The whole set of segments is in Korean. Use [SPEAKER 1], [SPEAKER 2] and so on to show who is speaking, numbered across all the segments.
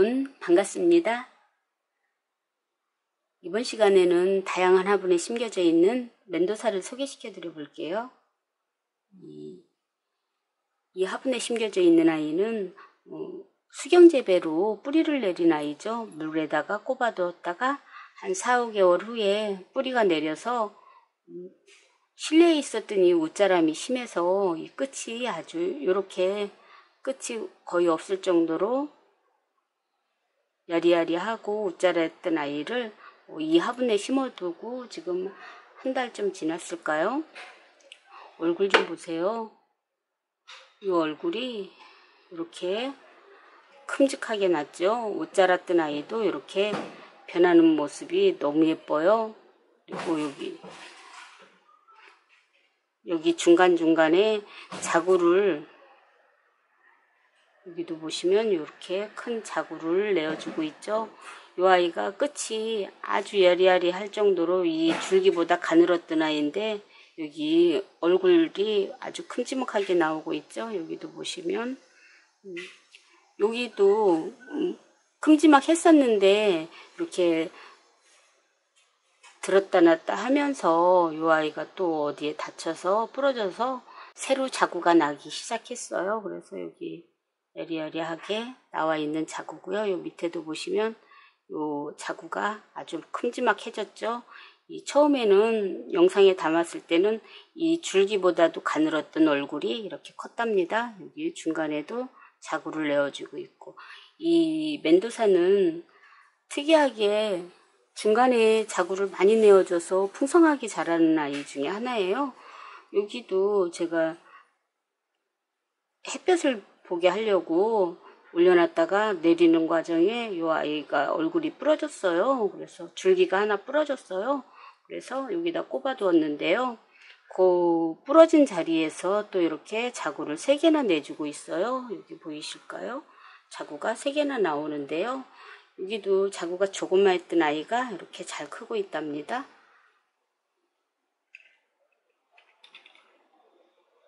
[SPEAKER 1] 여러분 반갑습니다. 이번 시간에는 다양한 화분에 심겨져 있는 멘도사를 소개시켜 드려 볼게요. 이, 이 화분에 심겨져 있는 아이는 어, 수경재배로 뿌리를 내린 아이죠. 물에다가 꼽아두었다가 한 4, 5개월 후에 뿌리가 내려서 음, 실내에 있었던 이 옷자람이 심해서 이 끝이 아주 이렇게 끝이 거의 없을 정도로 야리야리하고 웃자랐던 아이를 이 화분에 심어두고 지금 한 달쯤 지났을까요? 얼굴 좀 보세요. 이 얼굴이 이렇게 큼직하게 났죠. 옷 자랐던 아이도 이렇게 변하는 모습이 너무 예뻐요. 그리고 여기 여기 중간중간에 자구를 여기도 보시면 이렇게 큰 자구를 내어주고 있죠. 이 아이가 끝이 아주 여리여리 할 정도로 이 줄기보다 가늘었던 아이인데 여기 얼굴이 아주 큼지막하게 나오고 있죠. 여기도 보시면 음, 여기도 음, 큼지막했었는데 이렇게 들었다 놨다 하면서 이 아이가 또 어디에 다쳐서 부러져서 새로 자구가 나기 시작했어요. 그래서 여기 여리여리하게 나와 있는 자구고요. 요 밑에도 보시면 요 자구가 아주 큼지막해졌죠. 이 처음에는 영상에 담았을 때는 이 줄기보다도 가늘었던 얼굴이 이렇게 컸답니다. 여기 중간에도 자구를 내어주고 있고 이 멘도사는 특이하게 중간에 자구를 많이 내어줘서 풍성하게 자라는 아이 중에 하나예요. 여기도 제가 햇볕을 보게 하려고 올려놨다가 내리는 과정에 이 아이가 얼굴이 부러졌어요. 그래서 줄기가 하나 부러졌어요. 그래서 여기다 꼽아 두었는데요. 그 부러진 자리에서 또 이렇게 자구를 3개나 내주고 있어요. 여기 보이실까요? 자구가 3개나 나오는데요. 여기도 자구가 조금만 했던 아이가 이렇게 잘 크고 있답니다.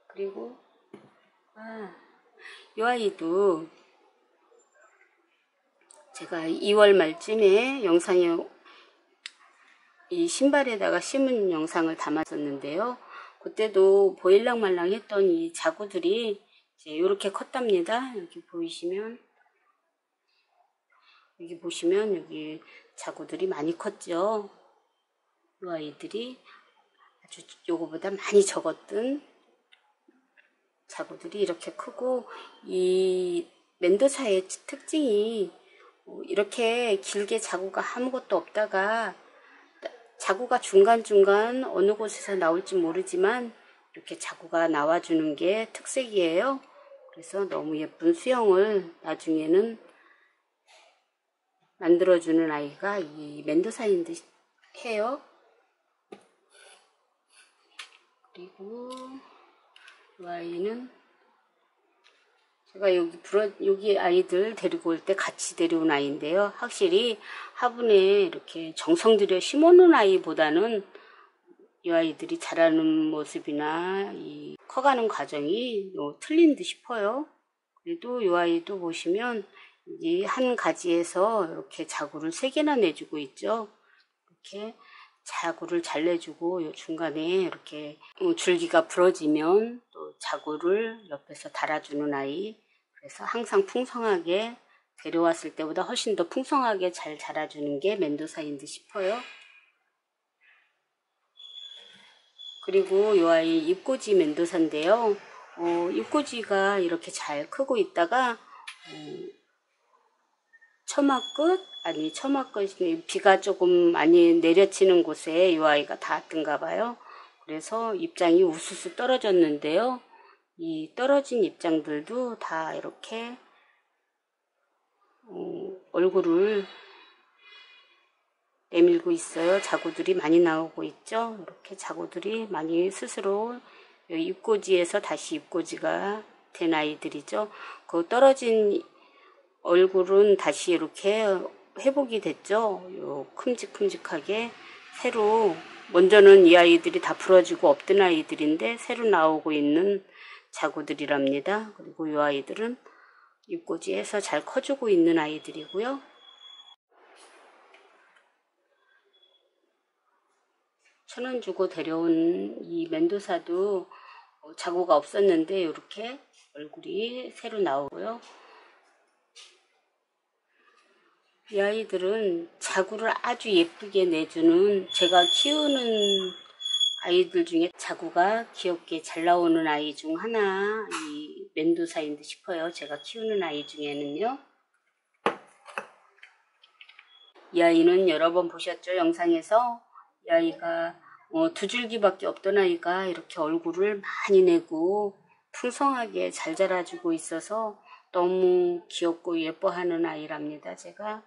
[SPEAKER 1] 그리고 아, 이 아이도 제가 2월 말쯤에 영상에 이 신발에다가 심은 영상을 담았었는데요. 그때도 보일랑말랑 했던 이 자구들이 이제 이렇게 컸답니다. 여기 보이시면 여기 보시면 여기 자구들이 많이 컸죠. 이 아이들이 아주 요거보다 많이 적었던 자구들이 이렇게 크고 이 멘도사의 특징이 이렇게 길게 자구가 아무것도 없다가 자구가 중간중간 어느 곳에서 나올지 모르지만 이렇게 자구가 나와주는 게 특색이에요. 그래서 너무 예쁜 수영을 나중에는 만들어주는 아이가 이 멘도사인 듯 해요. 그리고 이 아이는 제가 여기 불어, 여기 아이들 데리고 올 때 같이 데려온 아이인데요. 확실히 화분에 이렇게 정성 들여 심어놓은 아이보다는 이 아이들이 자라는 모습이나 이 커가는 과정이 틀린 듯 싶어요. 그래도 이 아이도 보시면 이 한 가지에서 이렇게 자구를 세 개나 내주고 있죠. 이렇게 자구를 잘 내주고 요 중간에 이렇게 어, 줄기가 부러지면 또 자구를 옆에서 달아주는 아이 그래서 항상 풍성하게 데려왔을 때보다 훨씬 더 풍성하게 잘 자라주는 게 멘도사인 듯 싶어요. 그리고 이 아이 입꼬지 멘도사인데요. 어, 입꼬지가 이렇게 잘 크고 있다가 어, 처마 끝 아니 처마 끝이 비가 조금 많이 내려치는 곳에 이 아이가 닿았던가 봐요. 그래서 입장이 우수수 떨어졌는데요. 이 떨어진 입장들도 다 이렇게 어, 얼굴을 내밀고 있어요. 자구들이 많이 나오고 있죠. 이렇게 자구들이 많이 스스로 입꼬지에서 다시 입꼬지가 된 아이들이죠. 그 떨어진 얼굴은 다시 이렇게 회복이 됐죠. 요 큼직큼직하게 새로 먼저는 이 아이들이 다 부러지고 없던 아이들인데 새로 나오고 있는 자구들이랍니다. 그리고 이 아이들은 입꼬지에서 잘 커주고 있는 아이들이고요. 천 원 주고 데려온 이 멘도사도 어, 자구가 없었는데 이렇게 얼굴이 새로 나오고요. 이 아이들은 자구를 아주 예쁘게 내주는 제가 키우는 아이들 중에 자구가 귀엽게 잘 나오는 아이 중 하나 이 멘도사인 듯 싶어요. 제가 키우는 아이 중에는요. 이 아이는 여러 번 보셨죠? 영상에서 이 아이가 어, 두 줄기밖에 없던 아이가 이렇게 얼굴을 많이 내고 풍성하게 잘 자라주고 있어서 너무 귀엽고 예뻐하는 아이랍니다. 제가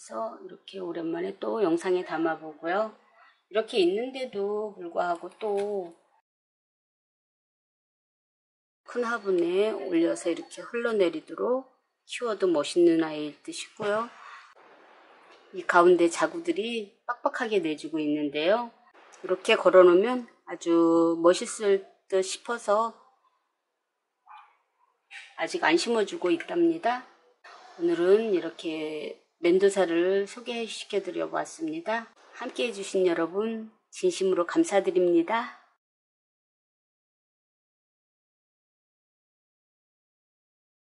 [SPEAKER 1] 그래서 이렇게 오랜만에 또 영상에 담아보고요. 이렇게 있는데도 불구하고 또 큰 화분에 올려서 이렇게 흘러내리도록 키워도 멋있는 아이일 듯 싶고요. 이 가운데 자구들이 빡빡하게 내주고 있는데요. 이렇게 걸어놓으면 아주 멋있을 듯 싶어서 아직 안 심어주고 있답니다. 오늘은 이렇게 멘도사를 소개시켜 드려 보았습니다. 함께 해주신 여러분 진심으로 감사드립니다.